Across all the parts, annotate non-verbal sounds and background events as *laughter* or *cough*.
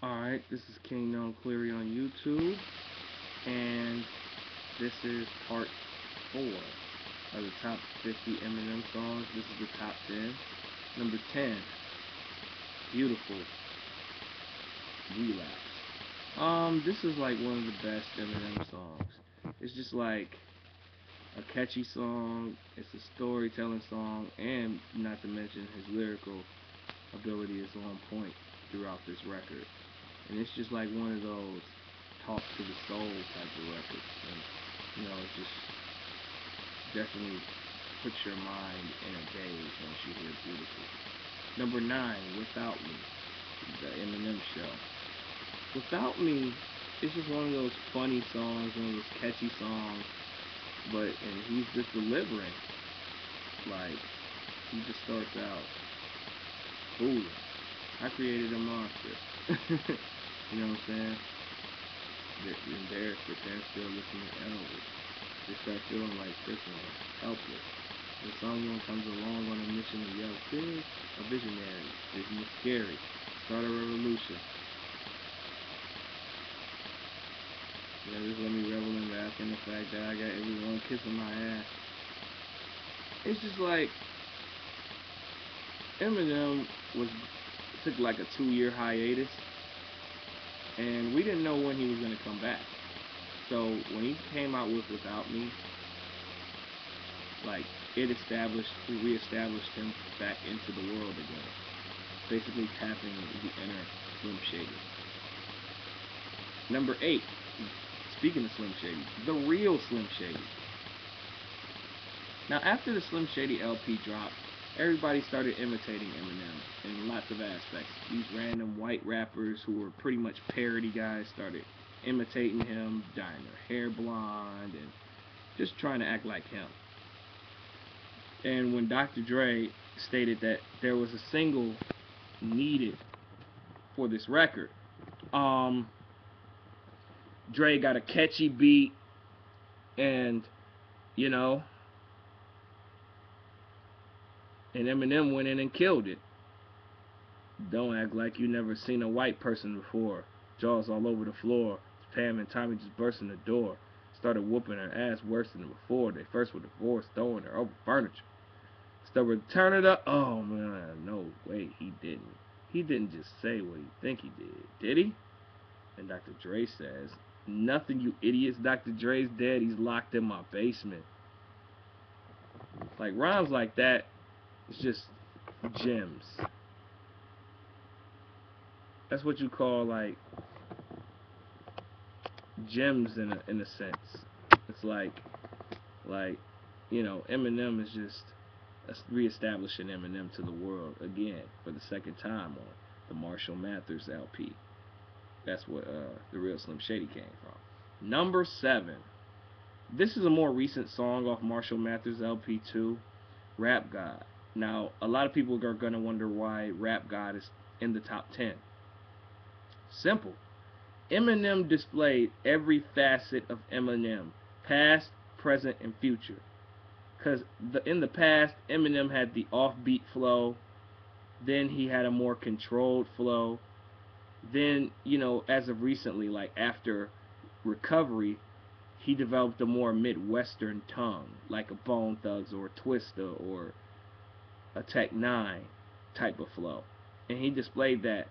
Alright, this is Kingknown Cleary on YouTube, and this is part 4 of the top 50 Eminem songs. This is the top 10. Number 10, Beautiful, Relapse. Um, this is like one of the best Eminem songs. It's just like a catchy song, it's a storytelling song, and not to mention his lyrical ability is on point throughout this record. And it's just like one of those talk to the soul type of records. And, you know, it just definitely puts your mind in a daze once you hear Beautiful. Number nine, Without Me, the Eminem Show. Without Me, it's just one of those funny songs, one of those catchy songs, but, and he's just delivering. Like, he just starts out fooling. I created a monster. *laughs* You know what I'm saying? They're embarrassed, they're still looking at Elvis. They start feeling like freaking helpless. When someone comes along on a mission to yell big, a visionary, vision is scary. Start a revolution. Know, just let me revel and bask in the fact that I got everyone kissing my ass. It's just like Eminem was took like a two year hiatus and we didn't know when he was going to come back. So when he came out with Without Me, like it established, we reestablished him back into the world again, basically tapping the inner Slim Shady. Number eight, speaking of Slim Shady, the real Slim Shady. Now after the Slim Shady LP dropped, everybody started imitating Eminem in lots of aspects. These random white rappers who were pretty much parody guys started imitating him, dyeing their hair blonde, and just trying to act like him. And when Dr. Dre stated that there was a single needed for this record, um, Dre got a catchy beat, and you know, and Eminem went in and killed it. Don't act like you never seen a white person before. Jaws all over the floor. Pam and Tommy just burst in the door. Started whooping her ass worse than before. They first were divorced, throwing her over furniture. Stubborn, turn it up. Oh man, no way, he didn't. He didn't just say what he think he did, did he? And Dr. Dre says, nothing, you idiots. Dr. Dre's dead. He's locked in my basement. Like rhymes like that it's just gems. That's what you call like gems in a, in a sense. It's like like you know Eminem is just reestablishing Eminem to the world again for the second time on the Marshall Mathers LP. That's what uh, the real Slim Shady came from. Number seven. This is a more recent song off Marshall Mathers LP 2, Rap God. Now, a lot of people are going to wonder why Rap God is in the top 10. Simple. Eminem displayed every facet of Eminem, past, present, and future. Because in the past, Eminem had the offbeat flow. Then he had a more controlled flow. Then, you know, as of recently, like after recovery, he developed a more Midwestern tongue, like a Bone Thugs or a Twista or a Tech N9ne type of flow. And he displayed that.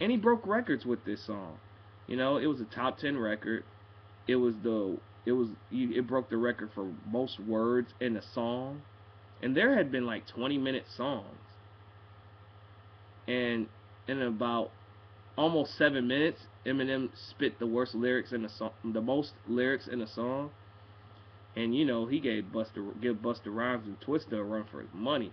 And he broke records with this song. You know, it was a top 10 record. It was the it was it broke the record for most words in a song. And there had been like 20 minute songs. And in about almost 7 minutes, Eminem spit the worst lyrics in the song, the most lyrics in a song. And you know, he gave Busta give Busta Rhymes and Twista a run for his money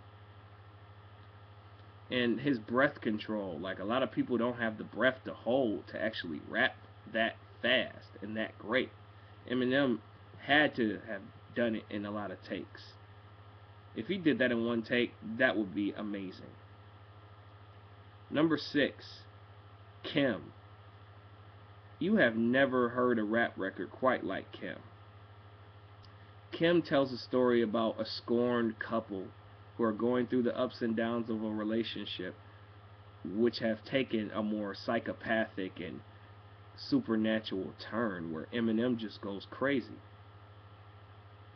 and his breath control. Like a lot of people don't have the breath to hold to actually rap that fast and that great. Eminem had to have done it in a lot of takes. If he did that in one take, that would be amazing. Number six, Kim. You have never heard a rap record quite like Kim. Kim tells a story about a scorned couple who are going through the ups and downs of a relationship which have taken a more psychopathic and supernatural turn where Eminem just goes crazy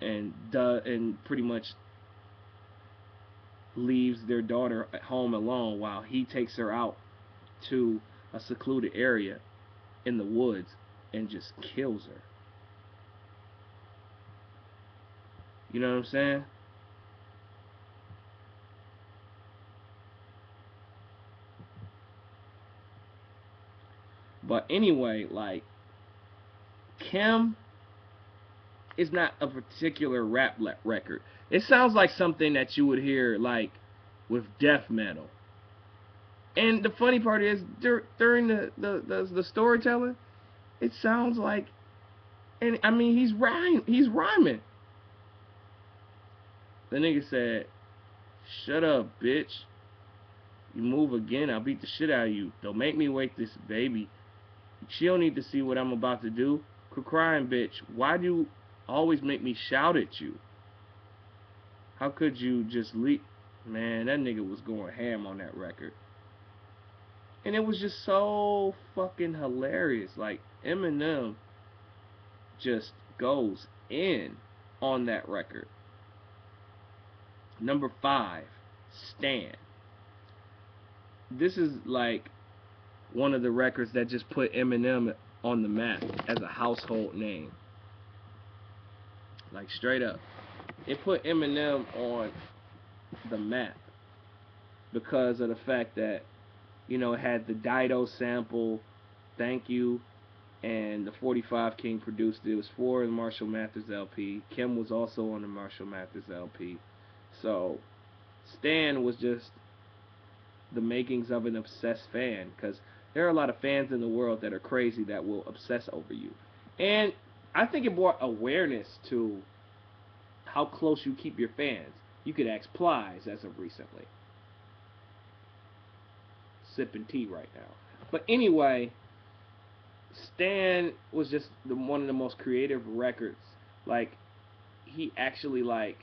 and uh, and pretty much leaves their daughter at home alone while he takes her out to a secluded area in the woods and just kills her. You know what I'm saying? But anyway, like Kim is not a particular rap record. It sounds like something that you would hear like with death metal. And the funny part is dur during the, the, the, the storytelling, it sounds like and I mean he's rhyme he's rhyming. The nigga said, Shut up, bitch. You move again, I'll beat the shit out of you. Don't make me wake this baby. She don't need to see what I'm about to do. Quit crying, bitch. Why do you always make me shout at you? How could you just leave? Man, that nigga was going ham on that record. And it was just so fucking hilarious. Like, Eminem just goes in on that record. Number five, Stan. This is like one of the records that just put Eminem on the map as a household name. Like straight up. It put Eminem on the map because of the fact that you know it had the Dido sample, Thank You, and the 45 King produced it. It was for the Marshall Mathers LP. Kim was also on the Marshall Mathers LP. So Stan was just the makings of an obsessed fan because there are a lot of fans in the world that are crazy that will obsess over you. And I think it brought awareness to how close you keep your fans. You could ask Plies as of recently. Sipping tea right now. But anyway, Stan was just the, one of the most creative records. Like, he actually like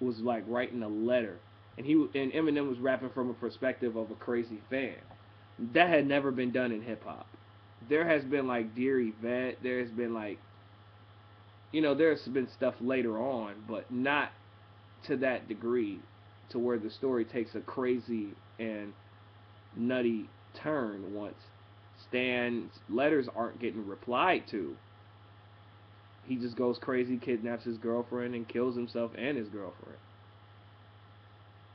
was like writing a letter, and he and Eminem was rapping from a perspective of a crazy fan. That had never been done in hip hop. There has been like Dear Yvette. There's been like, you know, there's been stuff later on, but not to that degree, to where the story takes a crazy and nutty turn once Stan's letters aren't getting replied to. He just goes crazy, kidnaps his girlfriend, and kills himself and his girlfriend.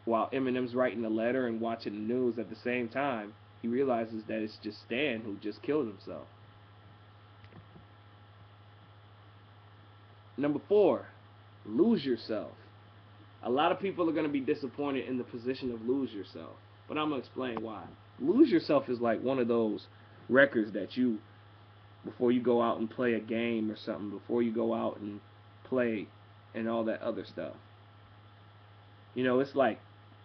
While Eminem's writing a letter and watching the news at the same time, he realizes that it's just Stan who just killed himself. Number four, lose yourself. A lot of people are going to be disappointed in the position of lose yourself, but I'm going to explain why. Lose yourself is like one of those records that you, before you go out and play a game or something, before you go out and play and all that other stuff. You know, it's like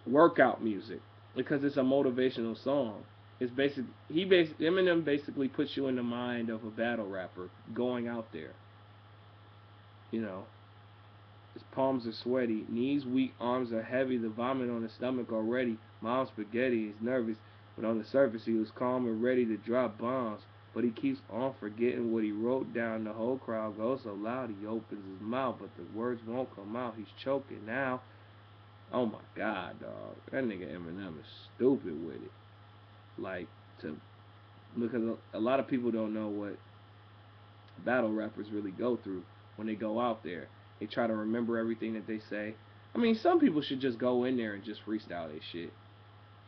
workout music because it's a motivational song. It's basic. He bas Eminem basically puts you in the mind of a battle rapper going out there. You know, his palms are sweaty, knees weak, arms are heavy, the vomit on his stomach already. Mom's spaghetti. He's nervous, but on the surface he was calm and ready to drop bombs. But he keeps on forgetting what he wrote down. The whole crowd goes so loud he opens his mouth, but the words won't come out. He's choking now. Oh my god, dog. That nigga Eminem is stupid with it like to because a lot of people don't know what battle rappers really go through when they go out there. They try to remember everything that they say. I mean, some people should just go in there and just freestyle their shit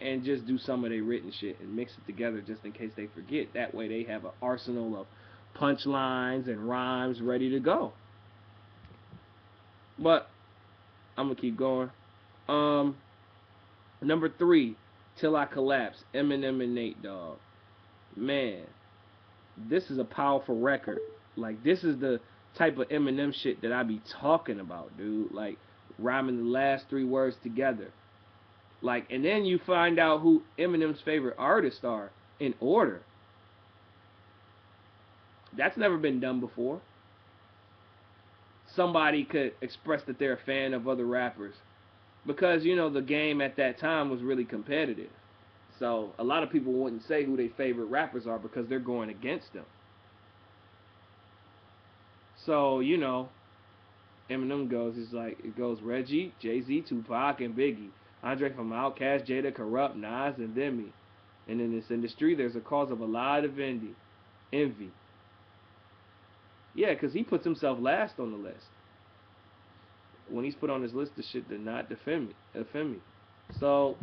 and just do some of their written shit and mix it together just in case they forget. That way they have an arsenal of punchlines and rhymes ready to go. But I'm gonna keep going. Um, number three, Till I Collapse, Eminem and Nate Dogg. Man, this is a powerful record. Like, this is the type of Eminem shit that I be talking about, dude. Like, rhyming the last three words together. Like, and then you find out who Eminem's favorite artists are in order. That's never been done before. Somebody could express that they're a fan of other rappers because you know the game at that time was really competitive. So a lot of people wouldn't say who their favorite rappers are because they're going against them. So, you know, Eminem goes, he's like, it goes Reggie, Jay Z, Tupac, and Biggie. Andre from Outkast, Jada, Kurupt, Nas, and Demi. And in this industry, there's a cause of a lot of envy. Envy. Yeah, because he puts himself last on the list. When he's put on his list, the shit did not defend me. Offend me. So,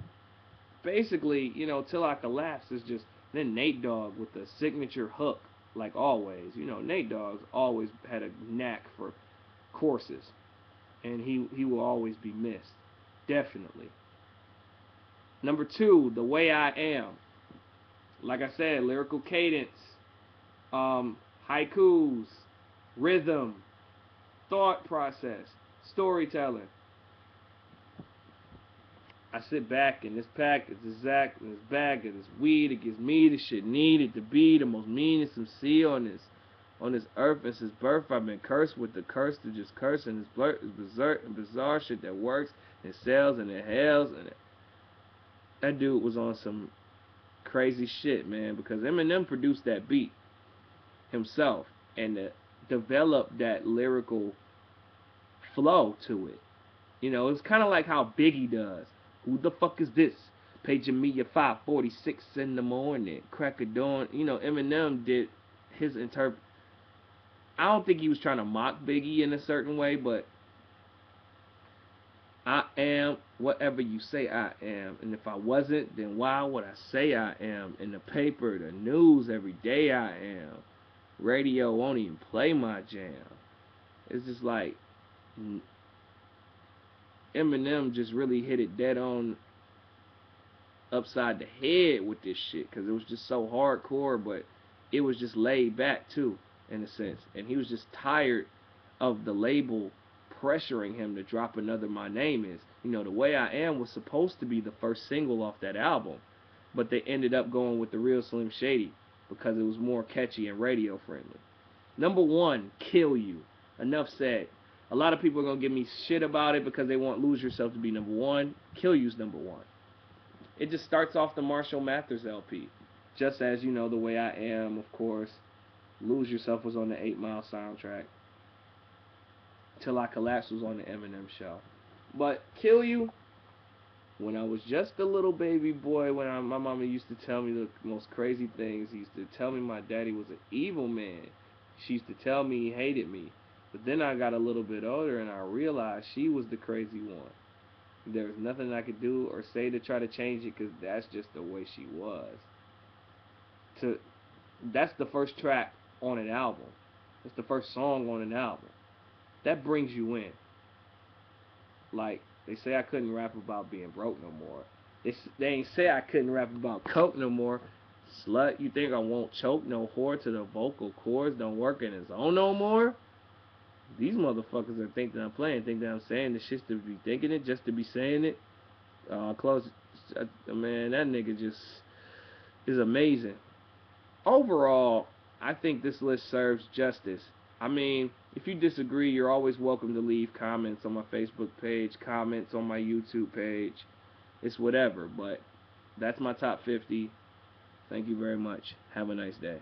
basically, you know, Till I Collapse is just, then Nate Dogg with the signature hook, like always. You know, Nate Dogg's always had a knack for courses. And he, he will always be missed. Definitely. Number two, The Way I Am. Like I said, lyrical cadence, um, haikus, rhythm, thought process, storytelling. I sit back in this pack, it's exact in this bag, it's weed, it gives me the shit needed to be the most meanest MC on this on this earth since his birth. I've been cursed with the curse to just curse and this blur bizarre and bizarre shit that works and sells and it hells and it. that dude was on some crazy shit, man, because Eminem produced that beat himself and developed that lyrical flow to it. You know, it's kind of like how Biggie does. Who the fuck is this? Paging me at 5:46 in the morning, crack of dawn. You know, Eminem did his interpret. I don't think he was trying to mock Biggie in a certain way, but I am whatever you say I am. And if I wasn't, then why would I say I am? In the paper, the news, every day I am. Radio won't even play my jam. It's just like Eminem just really hit it dead on upside the head with this shit because it was just so hardcore, but it was just laid back too, in a sense. And he was just tired of the label pressuring him to drop another My Name Is. You know, The Way I Am was supposed to be the first single off that album, but they ended up going with The Real Slim Shady because it was more catchy and radio friendly. Number one, Kill You. Enough said. A lot of people are going to give me shit about it because they want Lose Yourself to be number one. Kill You's number one. It just starts off the Marshall Mathers LP. Just as, you know, The Way I Am, of course. Lose Yourself was on the 8 Mile soundtrack. Till I Collapse was on the Eminem show. But Kill You, when I was just a little baby boy, when I, my mama used to tell me the most crazy things, he used to tell me my daddy was an evil man. She used to tell me he hated me. But then I got a little bit older and I realized she was the crazy one. There was nothing I could do or say to try to change it because that's just the way she was. To that's the first track on an album. It's the first song on an album. That brings you in. Like they say I couldn't rap about being broke no more. They they ain't say I couldn't rap about coke no more. Slut, you think I won't choke no whore to the vocal cords don't work in his own no more? These motherfuckers are think that I'm playing, think that I'm saying the shit to be thinking it just to be saying it. Uh, close, uh, man, that nigga just is amazing. Overall, I think this list serves justice. I mean, if you disagree, you're always welcome to leave comments on my Facebook page, comments on my YouTube page. It's whatever, but that's my top 50. Thank you very much. Have a nice day.